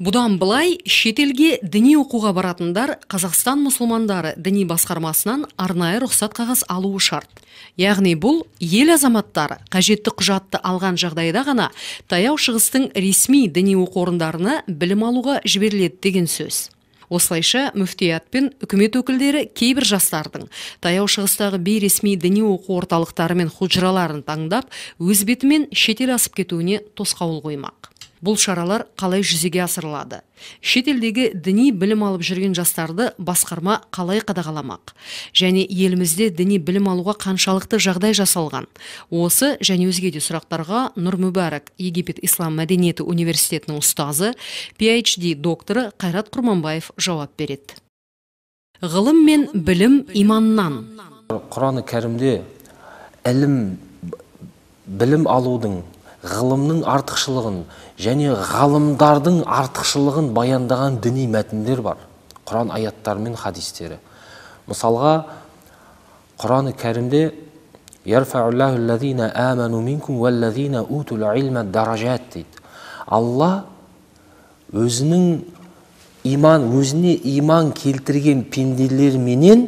бұдан былай шетелге діни оқуға баратындар қазақстан мұсылмандары діни басқармасынан арнайы рұқсат қағаз алуы шарт. Яғни бұл ел азаматтары қажетті құжатты алған жағдайда ғана таяу шығыстың ресми діни оқу орындарына білім алуға жіберіледі деген сөз. Осылайша мүфтият пен үкімет өкілдері кейбір жастардың таяу шығыстағы бейресми діни оқу орталықтары мен худжраларын таңдап өз бетімен шетел асып кетуіне тосқауыл қоймақ. Бұл шаралар қалай жүзеге асырылады? Шетелдегі діни білім алып жүрген жастарды басқарма қалай қадағаламақ? Және елімізде діни білім алуға қаншалықты жағдай жасалған? Осы және өзге де сұрақтарға нұр мүбәрак египет ислам мәдениеті университетінің ұстазы phd докторы қайрат құрманбаев жауап береді. Ғылым мен білім иманнан. Құраны кәрімде ілім білім алудың ғылымның артықшылығын және ғалымдардың артықшылығын баяндаған діни мәтіндер бар. Құран аяттары мен хадистері. Мысалға құран кәрімде дейді. Алла өзінің иман өзіне иман келтірген пенделерменен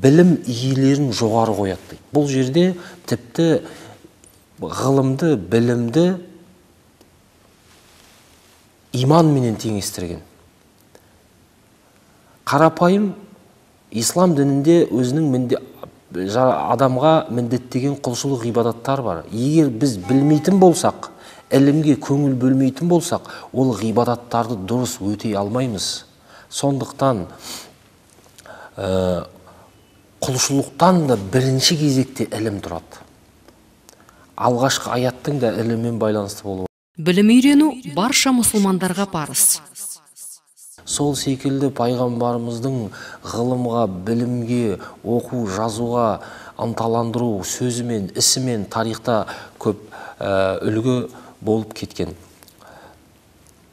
білім иелерін жоғары қояды дейді. Бұл жерде тіпті ғылымды білімді иманменен теңестірген. Қарапайым ислам дінінде өзінің мінде, адамға міндеттеген құлшылық ғибадаттар бар. Егер біз білмейтін болсақ ілімге көңіл бөлмейтін болсақ ол ғибадаттарды дұрыс өтей алмаймыз. Сондықтан ә, құлшылықтан да бірінші кезекте ілім тұрады. Алғашқы аяттың да іліммен байланысты болуы білім үйрену барша мұсылмандарға парыз. Сол секілді пайғамбарымыздың ғылымға білімге оқу жазуға ынталандыру сөзімен ісімен тарихта көп ә, үлгі болып кеткен.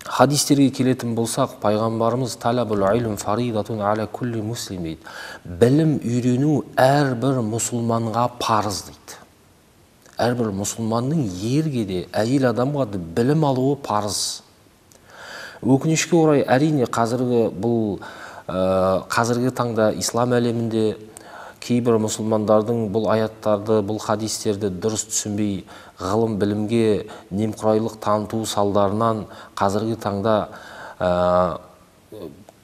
Хадистерге келетін болсақ пайғамбарымыз білім үйрену әрбір мұсылманға парыз дейді. Әрбір мұсылманның ерге де әйел адамға да білім алуы парыз. Өкінішке орай әрине қазіргі бұл ә, қазіргі таңда ислам әлемінде кейбір мұсылмандардың бұл аяттарды бұл хадистерді дұрыс түсінбей ғылым білімге немқұрайлық таныту салдарынан қазіргі таңда ә,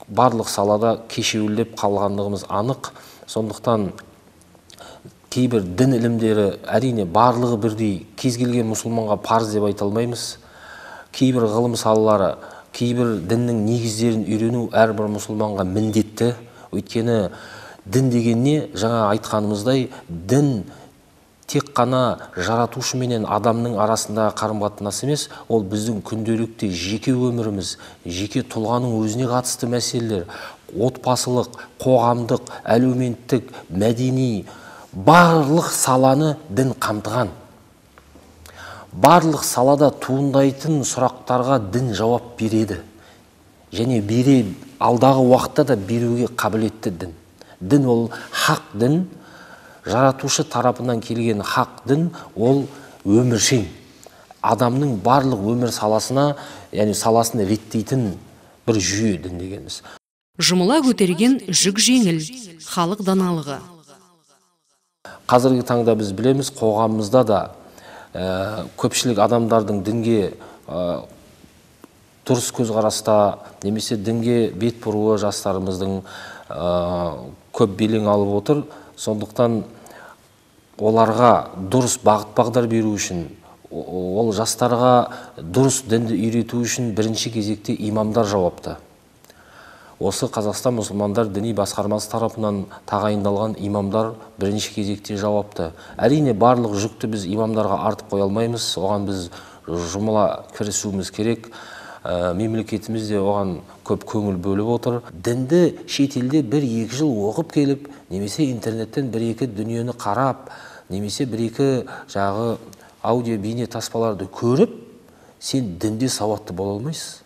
барлық салада кешеуілдеп қалғандығымыз анық. Сондықтан кейбір дін ілімдері әрине барлығы бірдей кез келген мұсылманға парыз деп айта алмаймыз. Кейбір ғылым салалары кейбір діннің негіздерін үйрену әрбір мұсылманға міндетті. Өйткені дін деген не жаңа айтқанымыздай дін тек қана жаратушы менен адамның арасындағы қарым қатынас емес ол біздің күнделікті жеке өміріміз жеке тұлғаның өзіне қатысты мәселелер отбасылық қоғамдық әлеуметтік мәдени барлық саланы дін қамтыған. Барлық салада туындайтын сұрақтарға дін жауап береді. Және бере алдағы уақытта да беруге қабілетті дін. Дін ол хақ дін жаратушы тарапынан келген хақ дін ол өміршең. Адамның барлық өмір саласына яғни саласын реттейтін бір жүйе дін дегеніміз. Жұмыла көтерген жүк жеңіл халық даналығы. Қазіргі таңда біз білеміз қоғамымызда да көпшілік адамдардың дінге ә, дұрыс көзқараста немесе дінге бет бұруы жастарымыздың көп белең алып отыр. Сондықтан оларға дұрыс бағыт бағдар беру үшін ол жастарға дұрыс дінді үйрету үшін бірінші кезекте имамдар жауапты. Осы қазақстан мұсылмандар діни басқармасы тарапынан тағайындалған имамдар бірінші кезекте жауапты. Әрине барлық жүкті біз имамдарға артып қоя алмаймыз. Оған біз жұмыла кірісуіміз керек. Ә, мемлекетіміз де оған көп көңіл бөліп отыр. Дінді шетелде бір екі жыл оқып келіп немесе интернеттен бір екі дүниені қарап немесе бір екі жағы аудио бейне таспаларды көріп сен дінде сауатты бола алмайсыз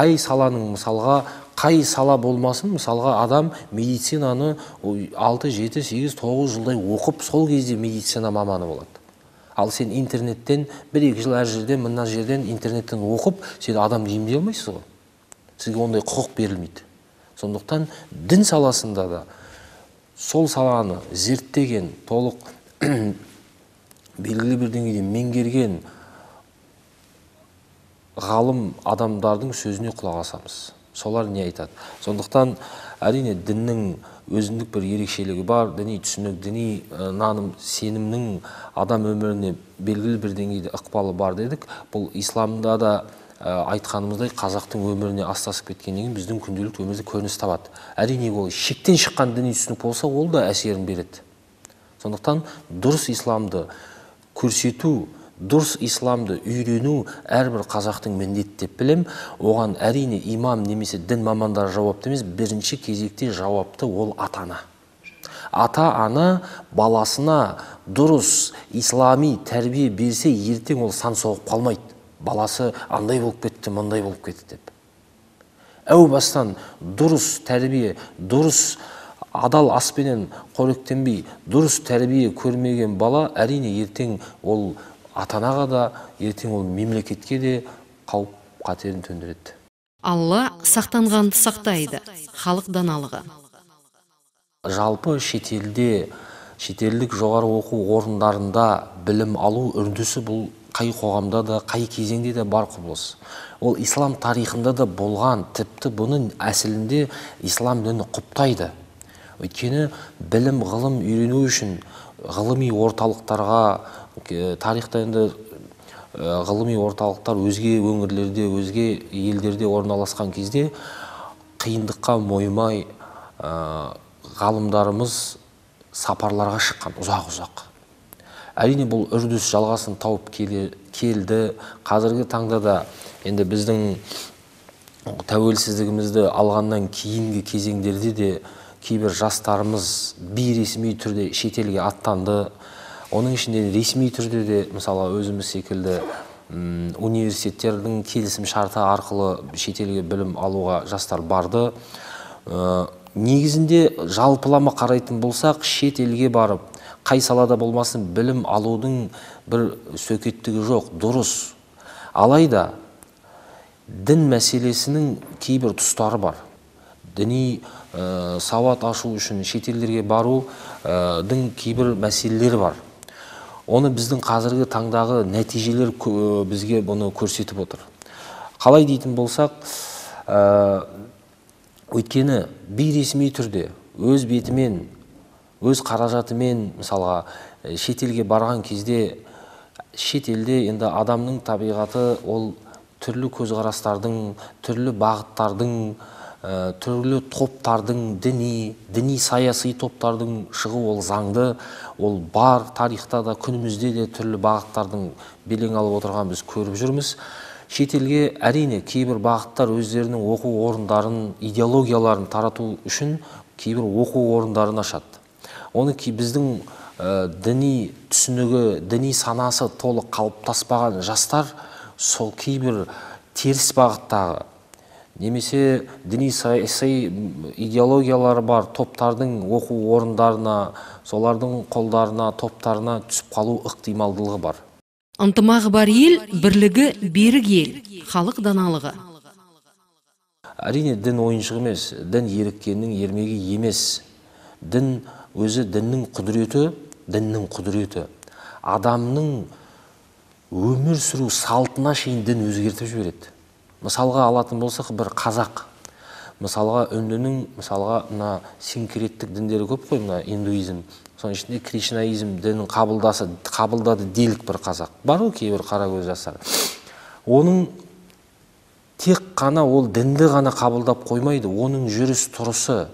қай саланың мысалға қай сала болмасын мысалға адам медицинаны алты жеті сегіз тоғыз жылдай оқып сол кезде медицина маманы болады. Ал сен интернеттен бір екі жыл әр жерден мына жерден интернеттен оқып сен адамды емдей алмайсыз ғой. Сізге ондай құқық берілмейді. Сондықтан дін саласында да сол саланы зерттеген толық белгілі бір деңгейде меңгерген ғалым адамдардың сөзіне құлақ асамыз. Солар не айтады? Сондықтан әрине діннің өзіндік бір ерекшелігі бар діни түсінік діни наным сенімнің адам өміріне белгілі бір деңгейде ықпалы бар дедік. Бұл исламда да айтқанымыздай қазақтың өміріне астасып кеткеннен кейін біздің күнделікті өмірде көрініс табады. Әрине ол шектен шыққан діни түсінік болса ол да әсерін береді. Сондықтан дұрыс исламды көрсету дұрыс исламды үйрену әрбір қазақтың міндеті деп білем. Оған әрине имам немесе дін мамандары жауапты емес бірінші кезекте жауапты ол ата ана ата ана баласына дұрыс ислами тәрбие берсе ертең ол сан соғып қалмайды. Баласы андай болып кетті мындай болып кетті деп. Әу бастан дұрыс тәрбие дұрыс адал аспенен қоректенбей дұрыс тәрбие көрмеген бала әрине ертең ол ата анаға да ертең ол мемлекетке де қауіп қатерін төндіреді. Алла сақтанғанды сақтайды халық даналығы. Жалпы шетелде шетелдік жоғары оқу орындарында білім алу үрдісі бұл қай қоғамда да қай кезеңде де бар құбылыс. Ол ислам тарихында да болған тіпті бұны әсілінде ислам діні құптайды. Өйткені білім ғылым үйрену үшін ғылыми орталықтарға тарихта енді ғылыми орталықтар өзге өңірлерде өзге елдерде орналасқан кезде қиындыққа мойымай ғалымдарымыз сапарларға шыққан ұзақ ұзақ. Әрине бұл үрдіс жалғасын тауып келді. Қазіргі таңда да енді біздің тәуелсіздігімізді алғаннан кейінгі кезеңдерде де кейбір жастарымыз бейресми түрде шетелге аттанды. Оның ішінде ресми түрде де мысалы өзіміз секілді университеттердің келісім шарты арқылы шетелге білім алуға жастар барды. Ә, негізінде жалпылама қарайтын болсақ шет елге барып қай салада болмасын білім алудың бір сөкеттігі жоқ дұрыс. Алайда дін мәселесінің кейбір тұстары бар. Діни ә, сауат ашу үшін шетелдерге барудың кейбір мәселелері бар. Оны біздің қазіргі таңдағы нәтижелер бізге бұны көрсетіп отыр. Қалай дейтін болсақ өйткені бейресми түрде өз бетімен өз қаражатымен мысалға шетелге барған кезде шетелде енді адамның табиғаты ол түрлі көзқарастардың түрлі бағыттардың түрлі топтардың діни діни саяси топтардың шығу ол заңды. Ол бар тарихта да күнімізде де түрлі бағыттардың белең алып отырғанын біз көріп жүрміз. Шетелге әрине кейбір бағыттар өздерінің оқу орындарын идеологияларын тарату үшін кейбір оқу орындарын ашады. Оны біздің ә, діни түсінігі діни санасы толық қалыптаспаған жастар сол кейбір теріс бағыттағы немесе діни саяси идеологиялары бар топтардың оқу орындарына солардың қолдарына топтарына түсіп қалу ықтималдылығы бар. Ынтымағы бар ел бірлігі берік ел халық даналығы. Әрине дін ойыншық емес дін еріккеннің ермегі емес. Дін өзі діннің құдіреті діннің құдіреті. Адамның өмір сүру салтына шейін дін өзгертіп жібереді. Мысалға алатын болсақ бір қазақ. Мысалға үндінің мысалға мына синкреттік діндері көп қой мына индуизм. Соның ішінде кришнаизм дінін қабылдасы қабылдады делік бір қазақ. Бар ғой кейбір көз жастар оның тек қана ол дінді ғана қабылдап қоймайды. Оның жүріс тұрысы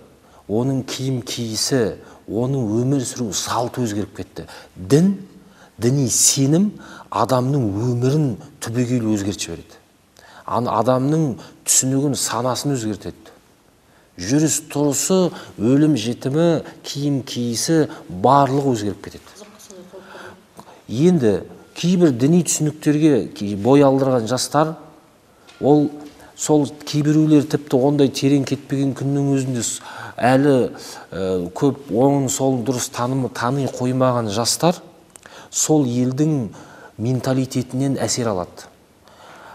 оның киім киісі оның өмір сүру салты өзгеріп кетті. Дін діни сенім адамның өмірін түбегейлі өзгертіп жібереді адамның түсінігін санасын өзгертеді. Жүріс тұрысы өлім жетімі киім киісі барлығы өзгеріп кетеді. Енді кейбір діни түсініктерге бой алдырған жастар ол сол кейбіреулер тіпті ондай терең кетпеген күннің өзінде әлі көп оң солын дұрыс танымы тани қоймаған жастар сол елдің менталитетінен әсер алады.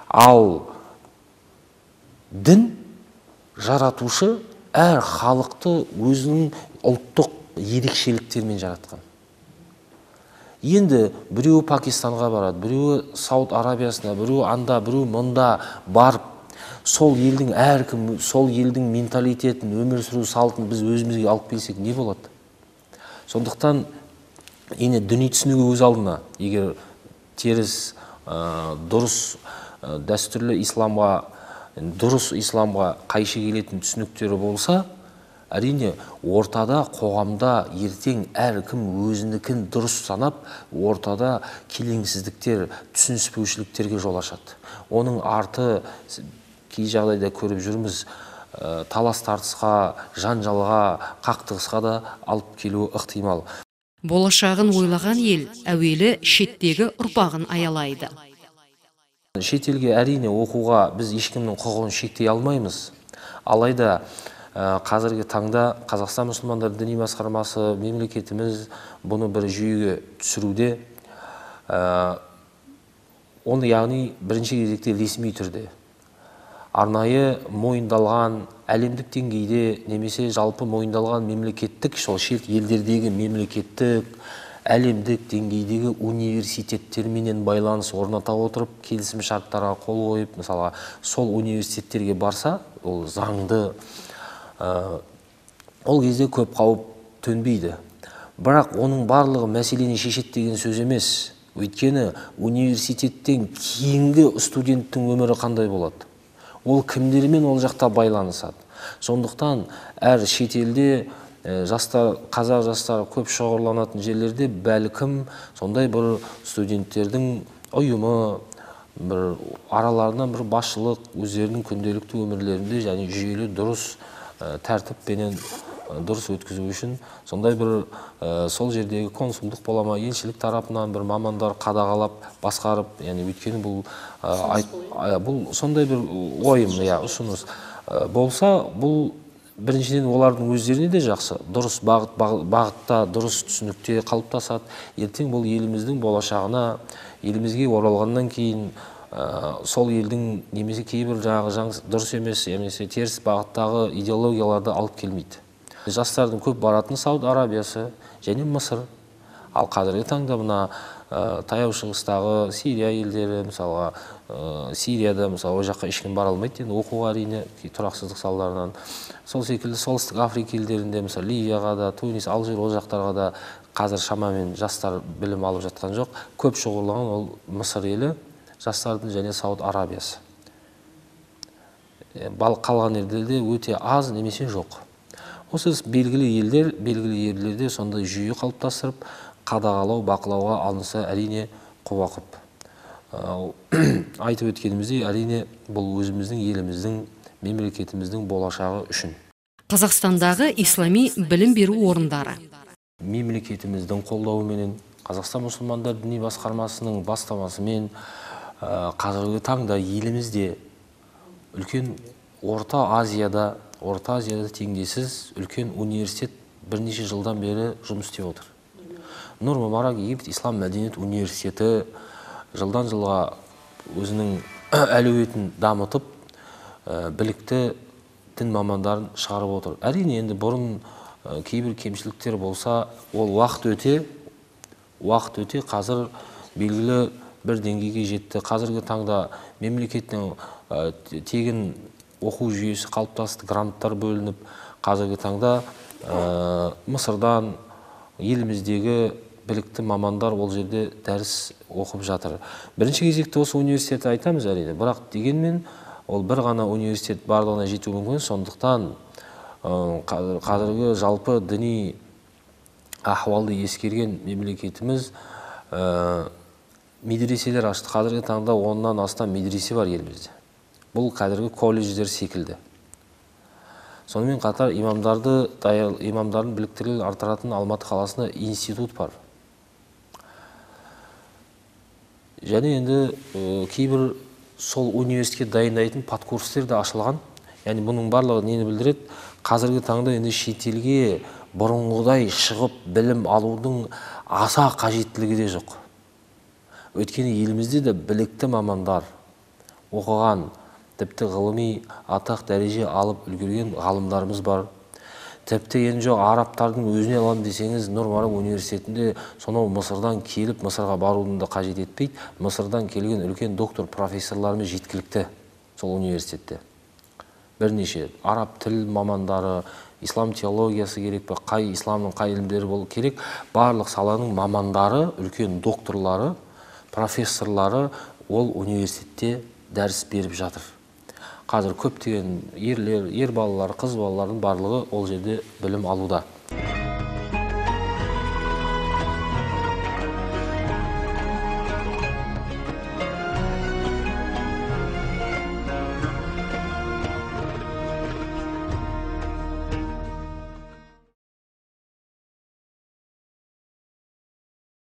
Ал дін жаратушы әр халықты өзінің ұлттық ерекшеліктерімен жаратқан. Енді біреуі пакистанға барады біреуі сауд арабиясына біреуі анда біреуі мұнда барып сол елдің әркім сол елдің менталитетін өмір сүру салтын біз өзімізге алып келсек не болады? Сондықтан енді діни түсінігі өз алдына. Егер теріс ә, дұрыс ә, дәстүрлі исламға дұрыс исламға қайшы келетін түсініктері болса әрине ортада қоғамда ертең әркім өзінікін дұрыс санап ортада келеңсіздіктер түсініспеушіліктерге жол ашады. Оның арты кей жағдайда көріп жүрміз ә, талас тартысқа жанжалға қақтығысқа да алып келуі ықтимал. Болашағын ойлаған ел әуелі шеттегі ұрпағын аялайды. Шетелге әрине оқуға біз ешкімнің құқығын шектей алмаймыз. Алайда қазіргі таңда қазақстан мұсылмандар діни басқармасы мемлекетіміз бұны бір жүйеге түсіруде оны яғни бірінші кезекте ресми түрде. Арнайы мойындалған әлемдік деңгейде немесе жалпы мойындалған мемлекеттік сол шет елдердегі мемлекеттік әлемдік деңгейдегі университеттерменен байланыс орната отырып келісім шарттарға қол қойып мысалға сол университеттерге барса ол заңды ол кезде көп қауіп төнбейді. Бірақ оның барлығы мәселені шешеді деген сөз емес. Өйткені университеттен кейінгі студенттің өмірі қандай болады? Ол кімдермен ол жақта байланысады? Сондықтан әр шетелде жастар қазақ жастары көп шоғырланатын жерлерде бәлкім сондай бір студенттердің ұйымы бір араларынан бір басшылық өздерінің күнделікті өмірлерінде және жүйелі дұрыс ә, тәртіппенен дұрыс өткізу үшін сондай бір ә, сол жердегі консулдық бола ма елшілік тарапынан бір мамандар қадағалап басқарып яғни өйткені бұл ә, бұл сондай бір ойым иә ұсыныс. Ә, болса бұл біріншіден олардың өздеріне де жақсы. Дұрыс бағыт, бағытта дұрыс түсінікте қалыптасады. Ертең бұл еліміздің болашағына елімізге оралғаннан кейін ә, сол елдің немесе кейбір жаңағы дұрыс емес немесе теріс бағыттағы идеологияларды алып келмейді. Жастардың көп баратын сауд арабиясы және мысыр. Ал қазіргі таңда мына ә, таяу шығыстағы сирия елдері мысалға ә, сирияда мысалы ол жаққа ешкім бара алмайды енді оқуға әрине тұрақсыздық салдарынан. Сол секілді солтүстік африка елдерінде мысалы ливияға да тунис алжир ол жақтарға да қазір шамамен жастар білім алып жатқан жоқ. Көп шоғырланған ол мысыр елі жастардың және сауд арабиясы. Қалған елдерде өте аз немесе жоқ. Осы белгілі елдер белгілі елдерде сондай жүйе қалыптастырып қадағалау бақылауға алынса әрине құба-құп айтып өткеніміздей әрине бұл өзіміздің еліміздің мемлекетіміздің болашағы үшін. Қазақстандағы ислами білім беру орындары. Мемлекетіміздің қолдауыменен қазақстан мұсылмандар діни басқармасының бастамасымен қазіргі таңда елімізде үлкен орта азияда орта азияда теңдессіз үлкен университет бірнеше жылдан бері жұмыс істеп отыр. Нұр мұбарак египет ислам мәдениет университеті жылдан жылға өзінің әлеуетін дамытып ә, білікті дін мамандарын шығарып отыр. Әрине енді бұрын ә, кейбір кемшіліктер болса ол уақыт өте уақыт өте қазір белгілі бір деңгейге жетті. Қазіргі таңда мемлекеттің ә, тегін оқу жүйесі қалыптасты гранттар бөлініп. Қазіргі таңда мысырдан еліміздегі білікті мамандар ол жерде дәріс оқып жатыр. Бірінші кезекте осы университетті айтамыз әрине. Бірақ дегенмен ол бір ғана университет барлығына жету мүмкін. Сондықтан қазіргі жалпы діни ахуалды ескерген мемлекетіміз ә, медреселер ашты. Қазіргі таңда оннан астам медресе бар елімізде. Бұл қазіргі колледждер секілді. Сонымен қатар имамдарды даяр, имамдардың біліктілігін арттыратын алматы қаласында институт бар. Және енді кейбір сол университетке дайындайтын подкурстер де ашылған. Яғни бұның барлығы нені білдіреді? Қазіргі таңда енді шетелге бұрынғыдай шығып білім алудың аса қажеттілігі де жоқ. Өйткені елімізде де білікті мамандар оқыған тіпті ғылыми атақ дәреже алып үлгерген ғалымдарымыз бар. Тіпті енді жоқ арабтардың өзіне аламын десеңіз нұр университетінде сонау мысырдан келіп мысырға баруды да қажет етпейді. Мысырдан келген үлкен доктор профессорларымыз жеткілікті сол университетте. Бірнеше араб тіл мамандары ислам теологиясы керек пе қай исламның қай ілімдері болу керек барлық саланың мамандары үлкен докторлары профессорлары ол университетте дәріс беріп жатыр. Қазір көптеген ерлер ер балалар қыз балалардың барлығы ол жерде білім алуда.